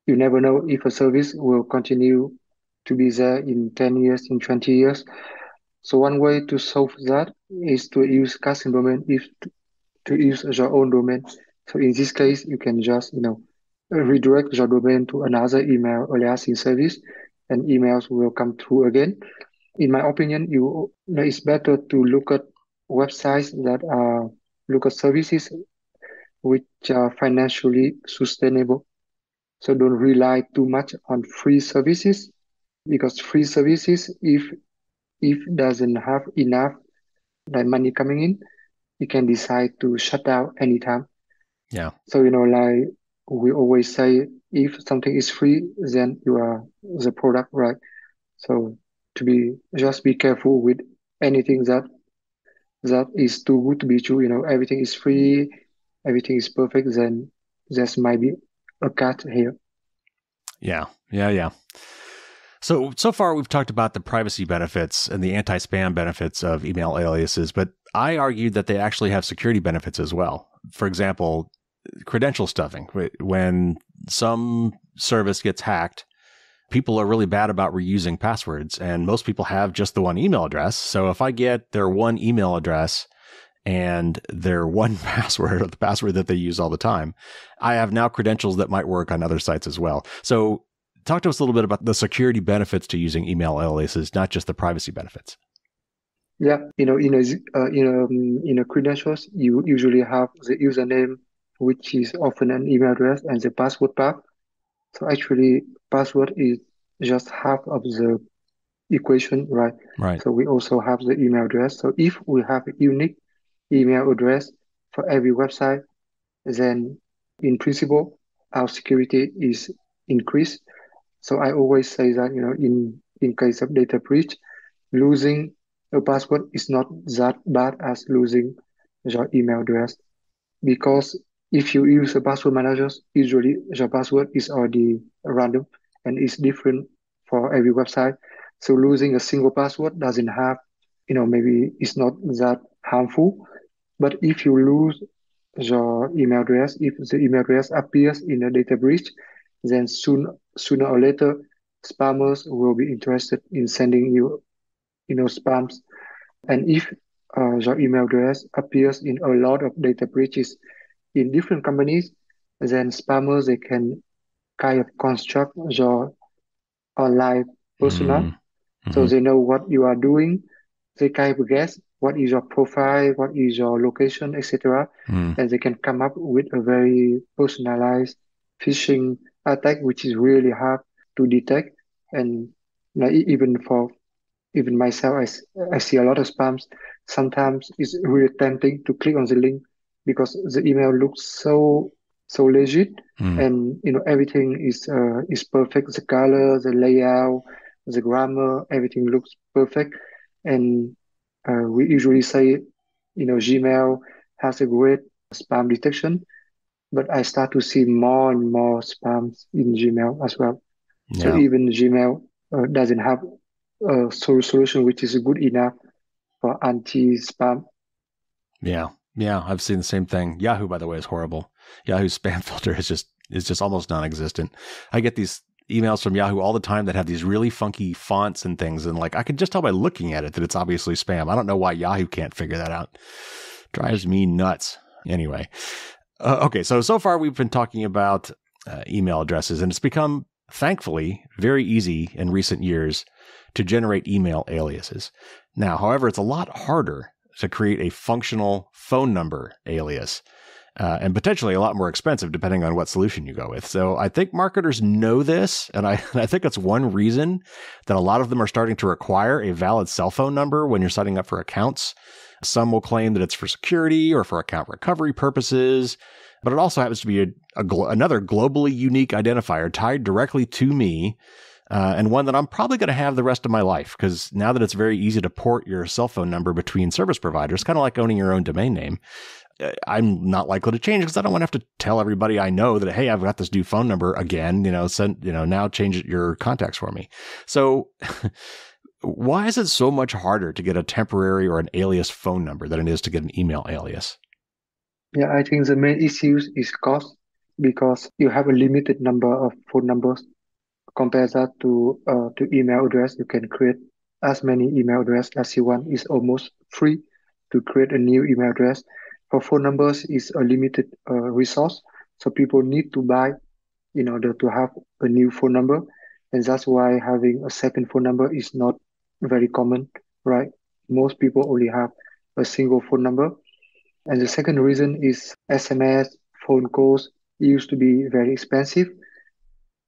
you never know if a service will continue to be there in 10 years, in 20 years. So one way to solve that is to use custom domain if to use your own domain. So in this case, you can just, you know, redirect your domain to another email aliasing service and emails will come through again in my opinion, you, it's better to look at websites that are look at services which are financially sustainable. So don't rely too much on free services because free services, if if doesn't have enough like money coming in, you can decide to shut down anytime. Yeah. So you know, like we always say, if something is free, then you are the product, right? So to be just be careful with anything that that is too good to be true. You know, everything is free, everything is perfect. Then there might be a cut here. Yeah, yeah, yeah. So so far we've talked about the privacy benefits and the anti-spam benefits of email aliases, but I argued that they actually have security benefits as well. For example, credential stuffing. When some service gets hacked, people are really bad about reusing passwords and most people have just the one email address. So if I get their one email address and their one password or the password that they use all the time, I have now credentials that might work on other sites as well. So talk to us a little bit about the security benefits to using email aliases, not just the privacy benefits. Yeah, you know, in a uh, in a um, in a credentials, you usually have the username, which is often an email address, and the password part. So actually, password is just half of the equation, right? Right. So we also have the email address. So if we have a unique email address for every website, then in principle, our security is increased. So I always say that, you know, in, in case of data breach, losing a password is not that bad as losing your email address because if you use a password manager, usually your password is already random and is different for every website. So losing a single password doesn't have, you know, maybe it's not that harmful. But if you lose your email address, if the email address appears in a data breach, then soon, sooner or later, spammers will be interested in sending you, you know, spams. And if uh, your email address appears in a lot of data breaches, in different companies, then spammers they can kind of construct your online persona. Mm-hmm. So they know what you are doing. They kind of guess what is your profile, what is your location, etc. Mm. And they can come up with a very personalized phishing attack, which is really hard to detect. And like, even for even myself, I, I see a lot of spams. Sometimes it's really tempting to click on the link because the email looks so so legit mm. and you know everything is uh, is perfect. The color the layout the grammar everything looks perfect. And uh, we usually say you know gmail has a great spam detection but i start to see more and more spams in gmail as well. Yeah. so even gmail uh, doesn't have a solution which is good enough for anti-spam. Yeah Yeah, I've seen the same thing. Yahoo, by the way, is horrible. Yahoo's spam filter is just is just almost non-existent. I get these emails from Yahoo all the time that have these really funky fonts and things, and like I can just tell by looking at it that it's obviously spam. I don't know why Yahoo can't figure that out. Drives me nuts. Anyway, uh, okay, so so far we've been talking about uh, email addresses, and it's become, thankfully, very easy in recent years to generate email aliases. Now, however, it's a lot harder to create a functional phone number alias. Uh, and potentially a lot more expensive depending on what solution you go with. So I think marketers know this, and I, and I think it's one reason that a lot of them are starting to require a valid cell phone number when you're signing up for accounts. Some will claim that it's for security or for account recovery purposes, but it also happens to be a, a another globally unique identifier tied directly to me uh, and one that I'm probably going to have the rest of my life because now that it's very easy to port your cell phone number between service providers, kind of like owning your own domain name, uh, I'm not likely to change because I don't want to have to tell everybody I know that hey, I've got this new phone number again. You know, send you know now change your contacts for me. So. why is it so much harder to get a temporary or an alias phone number than it is to get an email alias? Yeah, I think the main issue is cost because you have a limited number of phone numbers compare that to uh, to email address you can create as many email address as you want. It's almost free to create a new email address. For phone numbers is a limited uh, resource. So people need to buy in order to have a new phone number. And that's why having a second phone number is not very common right? Most people only have a single phone number. And the second reason is sms phone calls. Used to be very expensive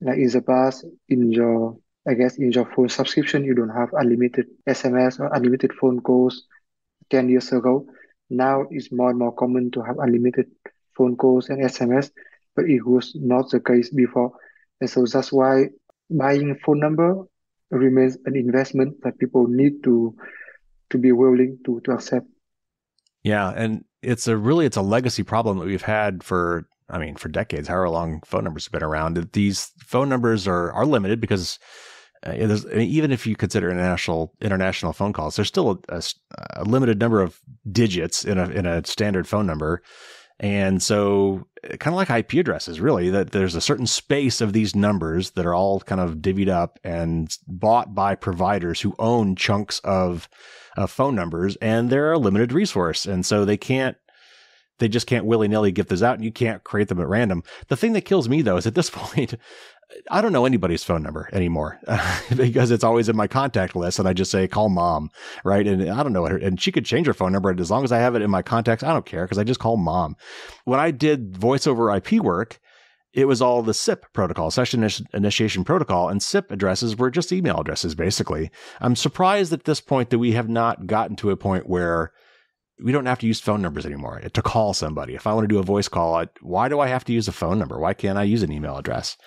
like in the past in your I guess in your phone subscription you don't have unlimited SMS or unlimited phone calls 10 years ago. Now it's more and more common to have unlimited phone calls and SMS, but it was not the case before. And so that's why buying phone number remains an investment that people need to to be willing to to accept. Yeah, and it's a really it's a legacy problem that we've had for I mean, for decades, however long phone numbers have been around, these phone numbers are are limited because uh, even if you consider international international phone calls, there's still a, a, a, limited number of digits in a in a standard phone number, and so uh, kind of like IP addresses, really, that there's a certain space of these numbers that are all kind of divvied up and bought by providers who own chunks of, of phone numbers, and they're a limited resource, and so they can't they just can't willy nilly give this out and you can't create them at random. The thing that kills me though is at this point, I don't know anybody's phone number anymore because it's always in my contact list and I just say call mom, right? And I don't know her, and she could change her phone number. And as long as I have it in my contacts, I don't care because I just call mom. When I did voice over IP work, it was all the SIP protocol, session initiation protocol, and SIP addresses were just email addresses, basically. I'm surprised at this point that we have not gotten to a point where we don't have to use phone numbers anymore to call somebody. If I want to do a voice call, I, why do I have to use a phone number? Why can't I use an email address?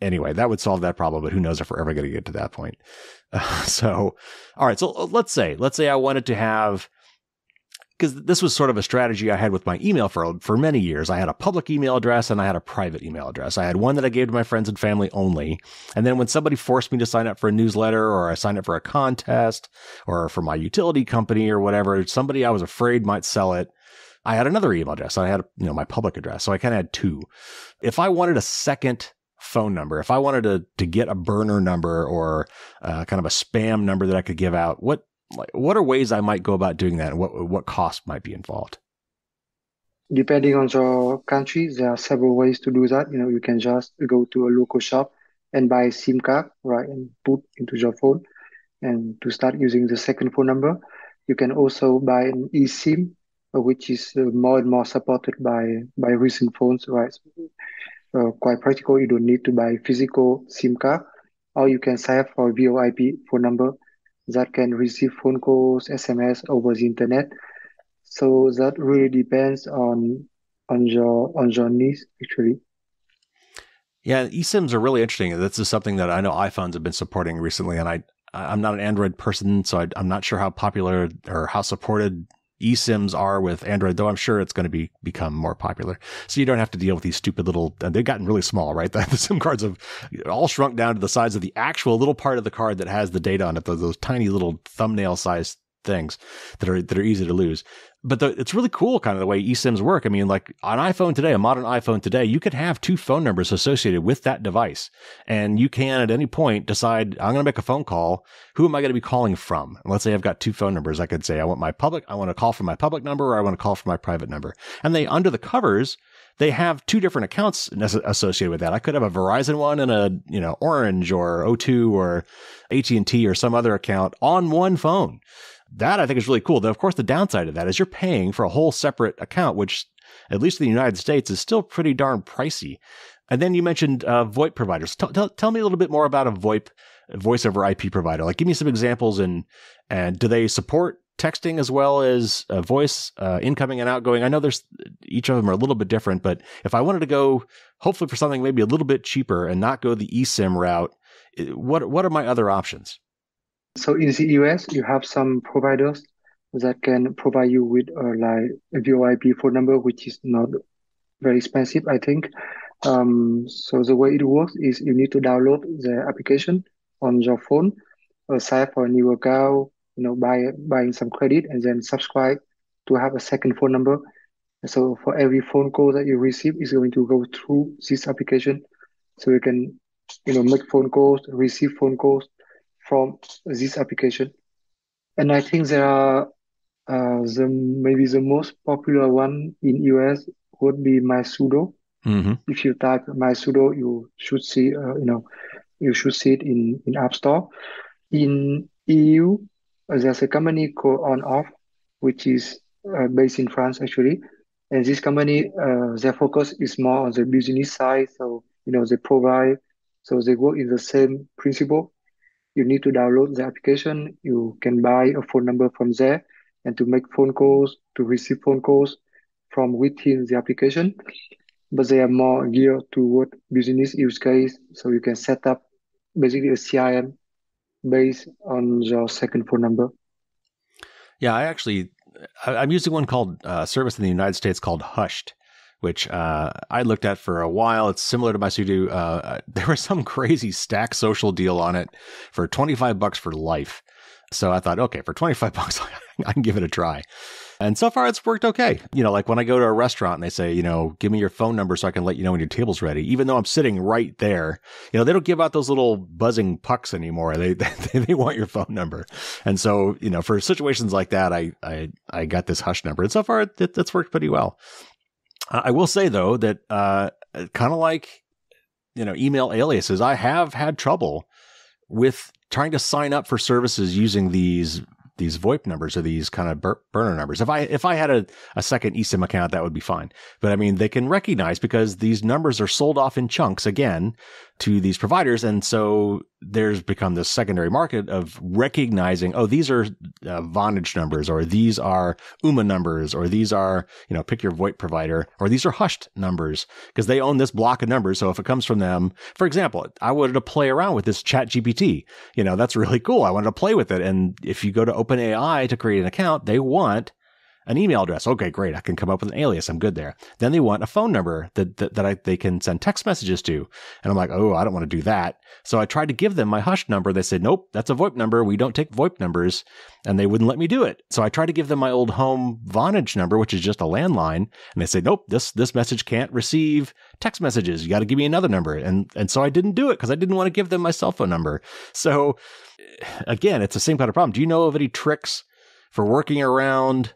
Anyway, that would solve that problem, but who knows if we're ever going to get to that point. Uh, so, all right. So let's say, let's say I wanted to have because this was sort of a strategy I had with my email for for many years. I had a public email address and I had a private email address. I had one that I gave to my friends and family only. And then when somebody forced me to sign up for a newsletter or I signed up for a contest or for my utility company or whatever, somebody I was afraid might sell it. I had another email address. I had, you know, my public address. So I kind of had two. If I wanted a second phone number, if I wanted to, to get a burner number or uh, kind of a spam number that I could give out, what like what are ways I might go about doing that and what what cost might be involved? Depending on your country, there are several ways to do that. You know, you can just go to a local shop and buy a SIM card, right, and put into your phone and to start using the second phone number. You can also buy an eSIM, uh, which is uh, more and more supported by by recent phones, right? Uh, quite practical. You don't need to buy physical SIM card, or you can sign up for VoIP phone number that can receive phone calls, SMS over the internet. So that really depends on on your on your needs actually. Yeah, eSIMs are really interesting. This is something that I know iPhones have been supporting recently, and I I'm not an Android person, so I, am not sure how popular or how supported eSIMs are with Android, though I'm sure it's going to be become more popular. So you don't have to deal with these stupid little, and they've gotten really small, right? The, the SIM cards have all shrunk down to the size of the actual little part of the card that has the data on it, those, those tiny little thumbnail sized things that are that are easy to lose. But the, it's really cool kind of the way eSIMs work. I mean, like an iPhone today, a modern iPhone today, you could have two phone numbers associated with that device. And you can at any point decide, I'm going to make a phone call. Who am I going to be calling from? And let's say I've got two phone numbers. I could say, I want my public, I want to call from my public number or I want to call from my private number. And they, under the covers, they have two different accounts associated with that. I could have a Verizon one and a, you know, Orange or O2 or AT&T or some other account on one phone. That I think is really cool. Though, of course, the downside of that is you're paying for a whole separate account, which at least in the United States is still pretty darn pricey. And then you mentioned uh, VoIP providers. T- t- tell me a little bit more about a VoIP voice over IP provider. Like, give me some examples and and do they support texting as well as uh, voice uh, incoming and outgoing. I know there's each of them are a little bit different, but if I wanted to go, hopefully for something maybe a little bit cheaper and not go the eSIM route, what what are my other options? So in the US, you have some providers that can provide you with uh, like a VoIP phone number, which is not very expensive, I think. Um, so the way it works is you need to download the application on your phone, sign for a new account, you know, buy buying some credit and then subscribe to have a second phone number. So for every phone call that you receive is going to go through this application. So you can, you know, make phone calls, receive phone calls from this application. And I think there are uh, the maybe the most popular one in US would be MySudo. Mm-hmm. If you type MySudo, you should see, uh, you know, you should see it in in App Store. In EU, there's a company called OnOff, which is uh, based in France actually. And this company, uh, their focus is more on the business side. So, you know, they provide, so they work in the same principle. You need to download the application. You can buy a phone number from there and to make phone calls, to receive phone calls from within the application. But they are more geared toward business use case. So you can set up basically a CRM based on your second phone number. Yeah, I actually I'm using one called uh, service in the United States called Hushed, which uh, I looked at for a while. It's similar to MySudo. Uh, there was some crazy StackSocial deal on it for 25 bucks for life. So I thought, okay, for 25 bucks, I can give it a try. And so far, it's worked okay. You know, like when I go to a restaurant and they say, you know, give me your phone number so I can let you know when your table's ready, even though I'm sitting right there, you know, they don't give out those little buzzing pucks anymore. They, they, they want your phone number. And so, you know, for situations like that, I, I, I got this hush number. And so far, it, that's worked pretty well. I will say though that, uh, kind of like, you know, email aliases, I have had trouble with trying to sign up for services using these these VoIP numbers or these kind of bur- burner numbers. If I if I had a, a second eSIM account, that would be fine. But I mean, they can recognize because these numbers are sold off in chunks again to these providers, and so there's become this secondary market of recognizing, oh, these are uh, Vonage numbers, or these are Ooma numbers, or these are you know pick your VoIP provider, or these are hushed numbers because they own this block of numbers. So if it comes from them, for example, I wanted to play around with this ChatGPT. You know, that's really cool. I wanted to play with it, and if you go to OpenAI to create an account, they want an email address. Okay, great. I can come up with an alias. I'm good there. Then they want a phone number that, that, that I, they can send text messages to. And I'm like, oh, I don't want to do that. So I tried to give them my hush number. They said, nope, that's a VoIP number. We don't take VoIP numbers. And they wouldn't let me do it. So I tried to give them my old home Vonage number, which is just a landline. And they said, nope, this, this message can't receive text messages. You got to give me another number. And, and so I didn't do it because I didn't want to give them my cell phone number. So again, it's the same kind of problem. Do you know of any tricks for working around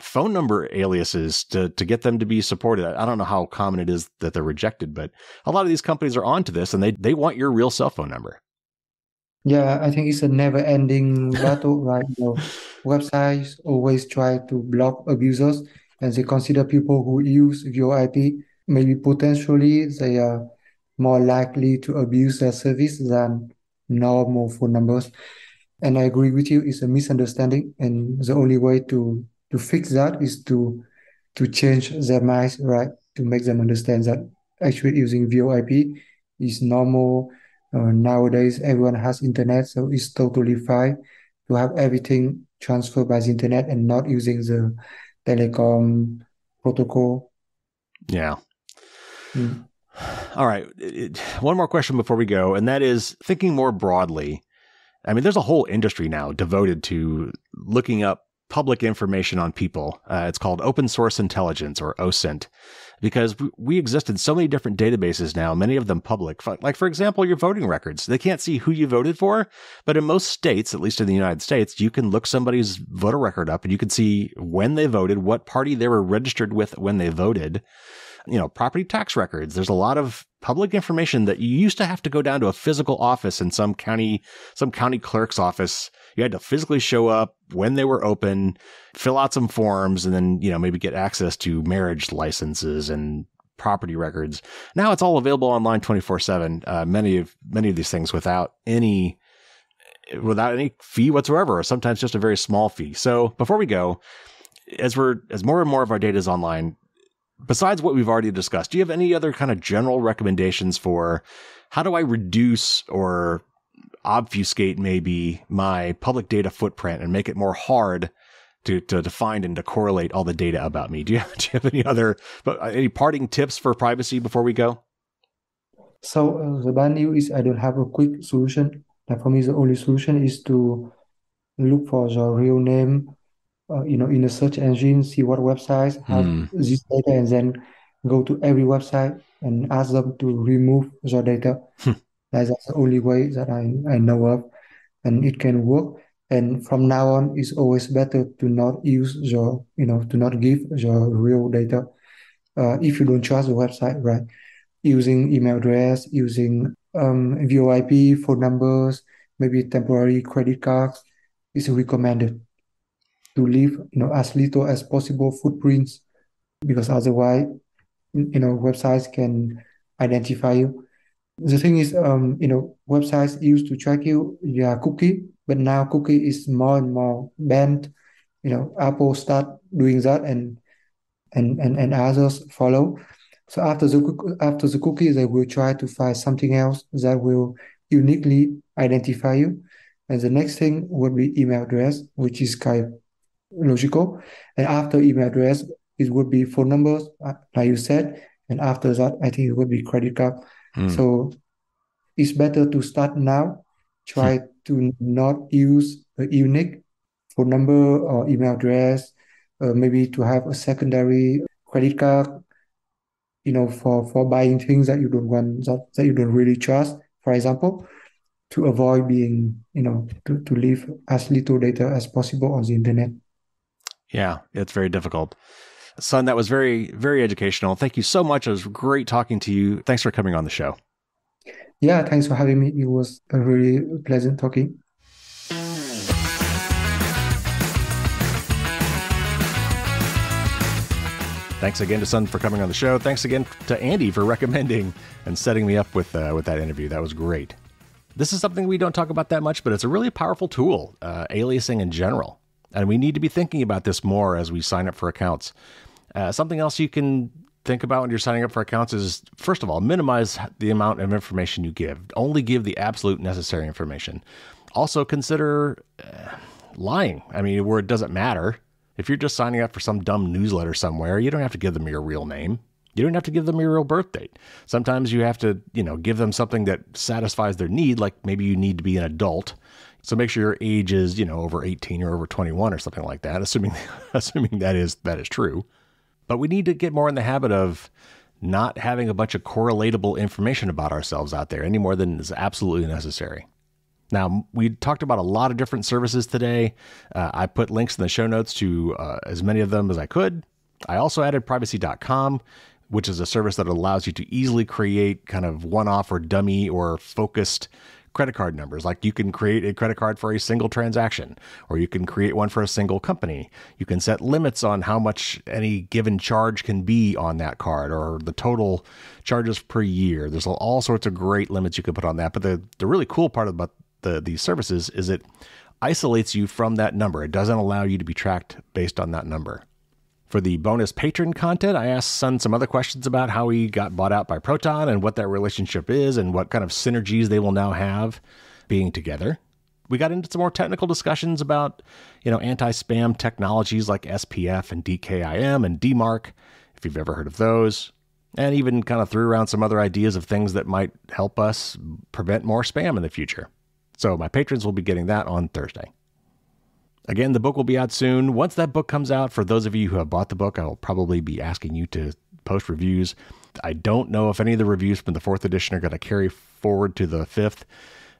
phone number aliases to to get them to be supported. I don't know how common it is that they're rejected, but a lot of these companies are onto this and they they want your real cell phone number. Yeah, I think it's a never-ending battle, right? Websites always try to block abusers, and they consider people who use VoIP maybe potentially they are more likely to abuse their service than normal phone numbers. And I agree with you, it's a misunderstanding, and the only way to to fix that is to to change their minds, right? To make them understand that actually using VoIP is normal. Uh, nowadays, everyone has internet, so it's totally fine to have everything transferred by the internet and not using the telecom protocol. Yeah. Mm. All right. It, one more question before we go, and that is thinking more broadly. I mean, there's a whole industry now devoted to looking up public information on people. Uh, it's called open source intelligence or OSINT because we exist in so many different databases now, many of them public. Like, for example, your voting records. They can't see who you voted for, but in most states, at least in the United States, you can look somebody's voter record up and you can see when they voted, what party they were registered with when they voted. You know, property tax records. There's a lot of public information that you used to have to go down to a physical office in some county, some county clerk's office you had to physically show up when they were open, fill out some forms, and then, you know, maybe get access to marriage licenses and property records. Now it's all available online 24 uh, 7. Many of, many of these things without any, without any fee whatsoever, or sometimes just a very small fee. So before we go, as we're, as more and more of our data is online, besides what we've already discussed, do you have any other kind of general recommendations for how do I reduce or obfuscate maybe my public data footprint and make it more hard to, to, to find and to correlate all the data about me. Do you, do you have any other, but uh, any parting tips for privacy before we go? So uh, the bad news is I don't have a quick solution. Like for me, the only solution is to look for the real name, uh, you know, in a search engine, see what websites have mm. this data, and then go to every website and ask them to remove the data. That's the only way that I, I know of, and it can work. And from now on, it's always better to not use your, you know, to not give your real data uh, if you don't trust the website, right? Using email address, using um, VoIP, phone numbers, maybe temporary credit cards is recommended to leave, you know, as little as possible footprints, because otherwise, you know, websites can identify you the thing is, um, you know, websites used to track you via cookie, but now cookie is more and more banned. You know, Apple start doing that, and and and, and others follow. So after the after the cookie, they will try to find something else that will uniquely identify you. And the next thing would be email address, which is kind of logical. And after email address, it would be phone numbers, like you said. And after that, I think it would be credit card. Mm. So it's better to start now. Try mm. to not use a unique phone number or email address. Uh, maybe to have a secondary credit card. You know, for for buying things that you don't want that, that you don't really trust. For example, to avoid being you know to, to leave as little data as possible on the internet. Yeah, it's very difficult. Son, that was very, very educational. Thank you so much. It was great talking to you. Thanks for coming on the show. Yeah, thanks for having me. It was a really pleasant talking. Thanks again to Son for coming on the show. Thanks again to Andy for recommending and setting me up with uh, with that interview. That was great. This is something we don't talk about that much, but it's a really powerful tool, uh, aliasing in general. And we need to be thinking about this more as we sign up for accounts. Uh, something else you can think about when you're signing up for accounts is first of all, minimize the amount of information you give. Only give the absolute necessary information. Also, consider uh, lying. I mean, where it doesn't matter. If you're just signing up for some dumb newsletter somewhere, you don't have to give them your real name. You don't have to give them your real birth date. Sometimes you have to, you know, give them something that satisfies their need, like maybe you need to be an adult so make sure your age is, you know, over 18 or over 21 or something like that, assuming assuming that is that is true. But we need to get more in the habit of not having a bunch of correlatable information about ourselves out there any more than is absolutely necessary. Now, we talked about a lot of different services today. Uh, I put links in the show notes to uh, as many of them as I could. I also added privacy.com, which is a service that allows you to easily create kind of one off or dummy or focused credit card numbers. Like you can create a credit card for a single transaction, or you can create one for a single company. You can set limits on how much any given charge can be on that card, or the total charges per year. There's all sorts of great limits you can put on that. But the, the really cool part about the, these services is it isolates you from that number. It doesn't allow you to be tracked based on that number. For the bonus patron content, I asked Son some other questions about how he got bought out by Proton and what that relationship is and what kind of synergies they will now have being together. We got into some more technical discussions about, you know, anti-spam technologies like SPF and DKIM and DMARC, if you've ever heard of those, and even kind of threw around some other ideas of things that might help us prevent more spam in the future. So my patrons will be getting that on Thursday. Again, the book will be out soon. Once that book comes out, for those of you who have bought the book, I will probably be asking you to post reviews. I don't know if any of the reviews from the fourth edition are going to carry forward to the fifth.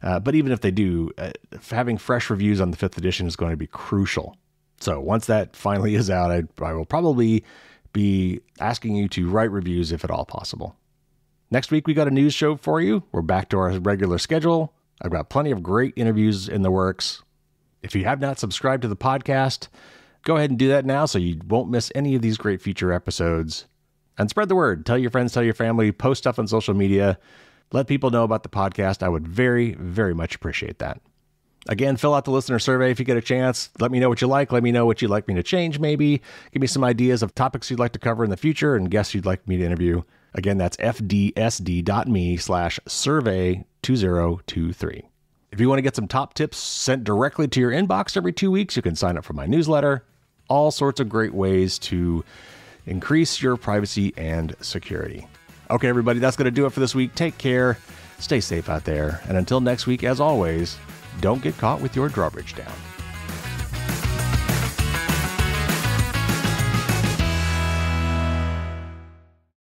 Uh, but even if they do, uh, having fresh reviews on the fifth edition is going to be crucial. So once that finally is out, I, I will probably be asking you to write reviews if at all possible. Next week, we got a news show for you. We're back to our regular schedule. I've got plenty of great interviews in the works. If you have not subscribed to the podcast, go ahead and do that now so you won't miss any of these great future episodes. And spread the word. Tell your friends, tell your family, post stuff on social media. Let people know about the podcast. I would very, very much appreciate that. Again, fill out the listener survey if you get a chance. Let me know what you like. Let me know what you'd like me to change, maybe. Give me some ideas of topics you'd like to cover in the future and guests you'd like me to interview. Again, that's fdsd.me slash survey 2023. If you want to get some top tips sent directly to your inbox every two weeks, you can sign up for my newsletter. All sorts of great ways to increase your privacy and security. Okay, everybody, that's going to do it for this week. Take care, stay safe out there, and until next week, as always, don't get caught with your drawbridge down.